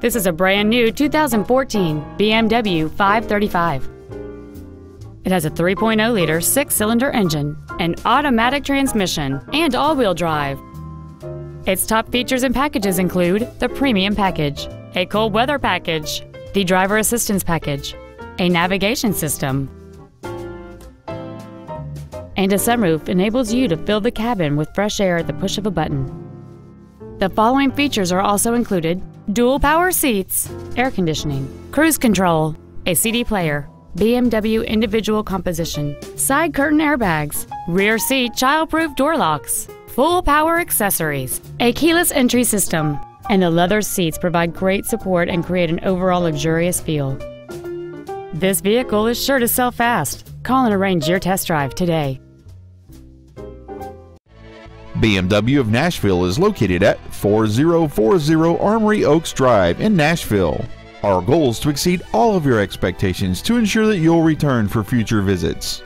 This is a brand new 2014 BMW 535. It has a 3.0-liter six-cylinder engine, an automatic transmission, and all-wheel drive. Its top features and packages include the Premium Package, a cold weather package, the Driver Assistance Package, a navigation system, and a sunroof enables you to fill the cabin with fresh air at the push of a button. The following features are also included dual power seats, air conditioning, cruise control, a CD player, BMW individual composition, side curtain airbags, rear seat child-proof door locks, full power accessories, a keyless entry system, and the leather seats provide great support and create an overall luxurious feel. This vehicle is sure to sell fast. Call and arrange your test drive today. BMW of Nashville is located at 4040 Armory Oaks Drive in Nashville. Our goal is to exceed all of your expectations to ensure that you'll return for future visits.